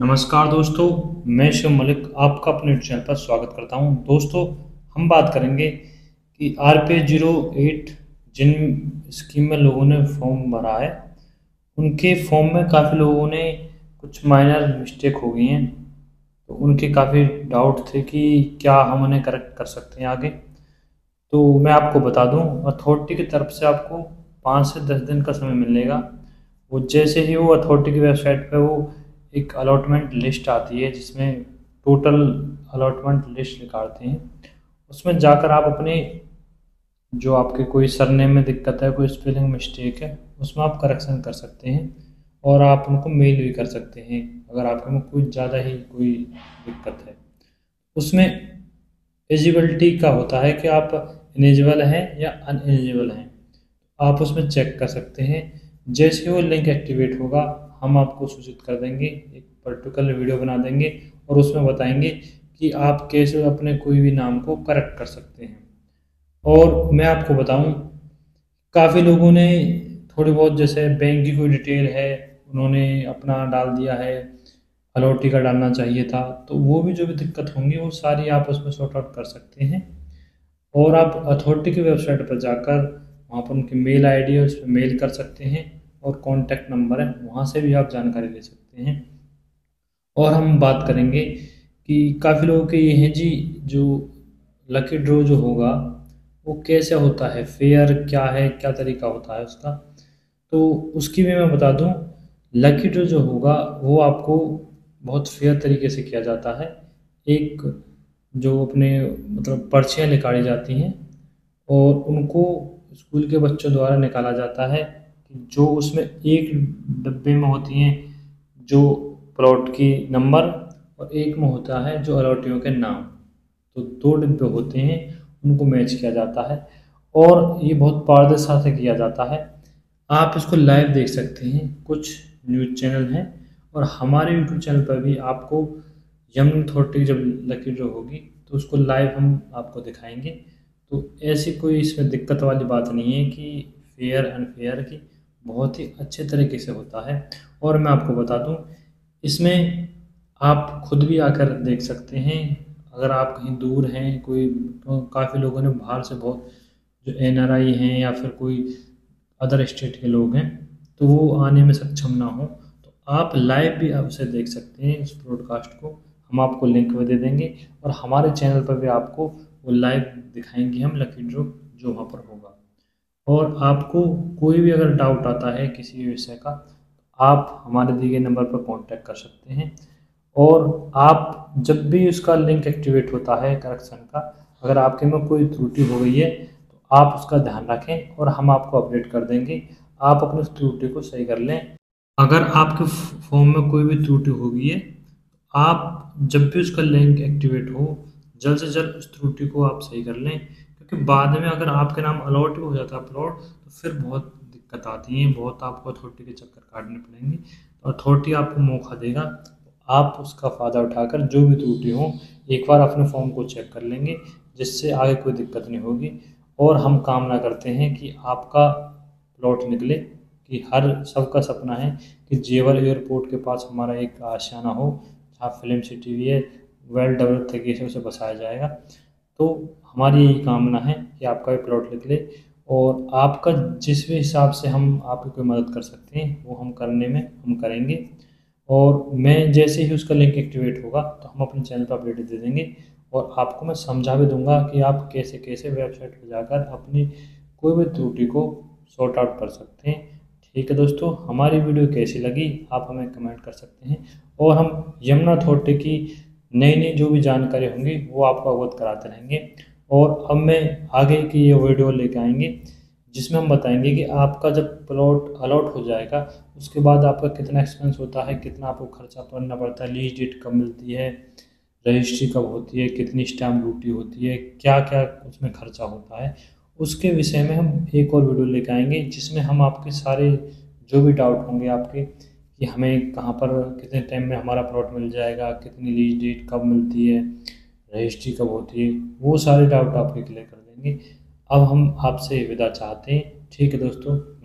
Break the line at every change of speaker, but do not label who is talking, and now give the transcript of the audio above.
नमस्कार दोस्तों, मैं शिव मलिक आपका अपने चैनल पर स्वागत करता हूँ। दोस्तों, हम बात करेंगे कि आर पी ज़ीरो एट जिन स्कीम में लोगों ने फॉर्म भरा है, उनके फॉर्म में काफ़ी लोगों ने कुछ माइनर मिस्टेक हो गई हैं। तो उनके काफ़ी डाउट थे कि क्या हम उन्हें करेक्ट कर सकते हैं आगे। तो मैं आपको बता दूँ अथॉरिटी की तरफ़ से आपको पाँच से दस दिन का समय मिलेगा। वो जैसे ही वो अथॉरिटी की वेबसाइट पर वो एक अलॉटमेंट लिस्ट आती है, जिसमें टोटल अलॉटमेंट लिस्ट निकालते हैं। उसमें जाकर आप अपने जो आपके कोई सरनेम में दिक्कत है, कोई स्पेलिंग मिस्टेक है, उसमें आप करेक्शन कर सकते हैं और आप उनको मेल भी कर सकते हैं, अगर आपके में कुछ ज़्यादा ही कोई दिक्कत है। उसमें एलिजिबिलिटी का होता है कि आप एलिजिबल हैं या अनएलिजिबल हैं। आप उसमें चेक कर सकते हैं। जैसे वो लिंक एक्टिवेट होगा हम आपको सूचित कर देंगे, एक पर्टिकुलर वीडियो बना देंगे और उसमें बताएँगे कि आप कैसे अपने कोई भी नाम को करेक्ट कर सकते हैं। और मैं आपको बताऊँ, काफ़ी लोगों ने थोड़ी बहुत जैसे बैंक की कोई डिटेल है, उन्होंने अपना डाल दिया है, अलॉटी का डालना चाहिए था तो वो भी जो भी दिक्कत होंगी वो सारी आप उसमें सॉर्ट आउट कर सकते हैं। और आप अथॉरिटी की वेबसाइट पर जाकर वहाँ पर उनकी मेल आईडी है उस पर मेल कर सकते हैं। और कॉन्टैक्ट नंबर है, वहाँ से भी आप जानकारी ले सकते हैं। और हम बात करेंगे कि काफ़ी लोगों के ये हैं जी, जो लकी ड्रॉ जो होगा, वो कैसे होता है? फेयर क्या है? क्या तरीका होता है उसका? तो उसकी भी मैं बता दूँ लकी ड्रॉ जो होगा, वो आपको बहुत फेयर तरीके से किया जाता है। एक जो अपने मतलब पर्चियाँ निकाली जाती हैं और उनको स्कूल के बच्चों द्वारा निकाला जाता है। जो उसमें एक डब्बे में होती हैं, जो प्लॉट की नंबर और एक में होता है जो अलॉटियों के नाम। तो दो डिब्बे होते हैं, उनको मैच किया जाता है और ये बहुत पारदर्शिता से किया जाता है। आप इसको लाइव देख सकते हैं, कुछ न्यूज़ चैनल हैं और हमारे यूट्यूब चैनल पर भी आपको यमन अथॉरिटी जब लकी ड्रॉ होगी तो उसको लाइव हम आपको दिखाएँगे। तो ऐसी कोई इसमें दिक्कत वाली बात नहीं है कि फेयर अनफेयर की बहुत ही अच्छे तरीके से होता है। और मैं आपको बता दूँ, इसमें आप खुद भी आकर देख सकते हैं। अगर आप कहीं दूर हैं, कोई तो काफ़ी लोगों ने बाहर से बहुत जो एनआरआई हैं या फिर कोई अदर स्टेट के लोग हैं तो वो आने में सक्षम ना हो। तो आप लाइव भी आप उसे देख सकते हैं इस ब्रॉडकास्ट को। हम आपको लिंक भी दे देंगे और हमारे चैनल पर भी आपको वो लाइव दिखाएँगे हम लकी ड्रॉ जो वहाँ पर होगा। और आपको कोई भी अगर डाउट आता है किसी भी विषय का, आप हमारे दिए गए नंबर पर कांटेक्ट कर सकते हैं। और आप जब भी उसका लिंक एक्टिवेट होता है करेक्शन का, अगर आपके में कोई त्रुटि हो गई है तो आप उसका ध्यान रखें और हम आपको अपडेट कर देंगे। आप अपने उस त्रुटि को सही कर लें। अगर आपके फॉर्म में कोई भी त्रुटि हो गई है, आप जब भी उसका लिंक एक्टिवेट हो, जल्द से जल्द उस त्रुटि को आप सही कर लें। क्योंकि बाद में अगर आपके नाम अलॉट हो जाता है प्लॉट तो फिर बहुत दिक्कत आती है, बहुत आपको अथॉरिटी के चक्कर काटने पड़ेंगे। तो अथॉरिटी आपको मौका देगा तो आप उसका फ़ायदा उठाकर जो भी त्रुटि हो, एक बार अपने फॉर्म को चेक कर लेंगे, जिससे आगे कोई दिक्कत नहीं होगी। और हम कामना करते हैं कि आपका प्लॉट निकले, कि हर सबका सपना है कि जेवर एयरपोर्ट के पास हमारा एक आशियाना हो, जहाँ फ़िल्म सिटी भी है वेल डेवलप तरीके से उसे बसाया जाएगा। तो हमारी यही कामना है कि आपका भी प्लॉट निकले और आपका जिस भी हिसाब से हम आपकी कोई मदद कर सकते हैं, वो हम करने में हम करेंगे। और मैं जैसे ही उसका लिंक एक्टिवेट होगा तो हम अपने चैनल पर अपडेट दे देंगे और आपको मैं समझा भी दूँगा कि आप कैसे कैसे वेबसाइट पर जाकर अपनी कोई भी त्रुटि को सॉर्ट आउट कर सकते हैं। ठीक है दोस्तों, हमारी वीडियो कैसी लगी, आप हमें कमेंट कर सकते हैं। और हम यमुना थोटे की नई नई जो भी जानकारी होंगी, वो आपको अवगत कराते रहेंगे। और अब मैं आगे की ये वीडियो लेके आएँगे, जिसमें हम बताएँगे कि आपका जब प्लॉट अलॉट हो जाएगा, उसके बाद आपका कितना एक्सपेंस होता है, कितना आपको खर्चा पड़ना पड़ता है लीज डेट कब मिलती है रजिस्ट्री कब होती है, कितनी स्टैम्प ड्यूटी होती है क्या क्या उसमें खर्चा होता है, उसके विषय में हम एक और वीडियो लेकर आएँगे, जिसमें हम आपके सारे जो भी डाउट होंगे आपके, कि हमें कहाँ पर, कितने टाइम में हमारा प्लॉट मिल जाएगा, कितनी लीज डेट कब मिलती है रजिस्ट्री कब होती है, वो सारे डाउट आपके क्लियर कर देंगे। अब हम आपसे विदा चाहते हैं। ठीक है दोस्तों।